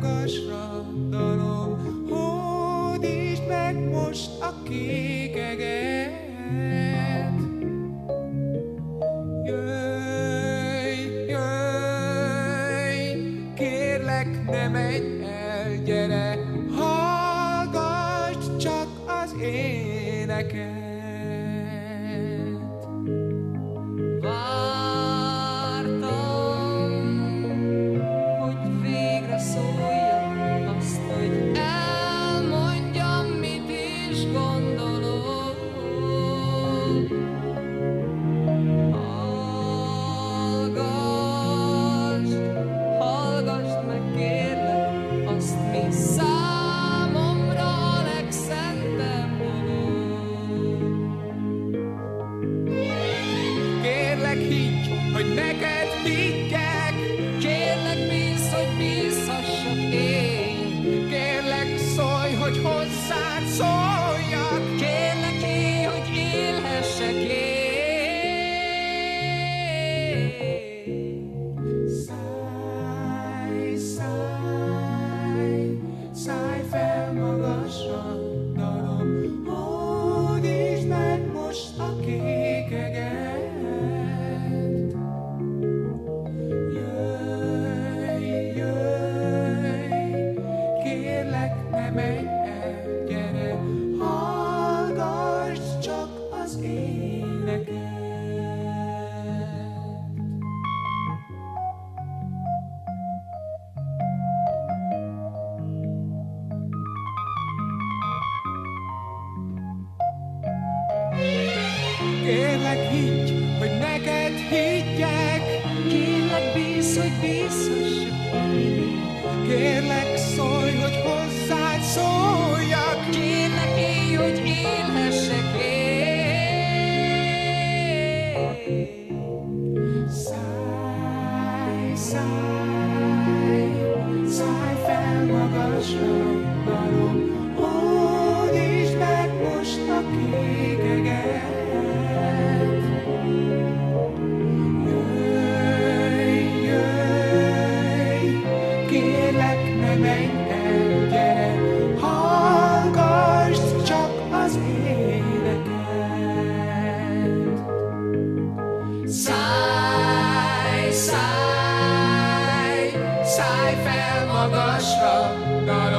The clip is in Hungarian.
magasra dalom, hódítsd meg most a kékeget. Jöjj, jöjj, kérlek ne menj el, gyere, hallgass csak az éneket. hisz, hogy biztos. Kérlek, szólj, hogy hozzád szóljak. Kérlek, élj, hogy élhessek én. Száj, száj. Nagashram Nara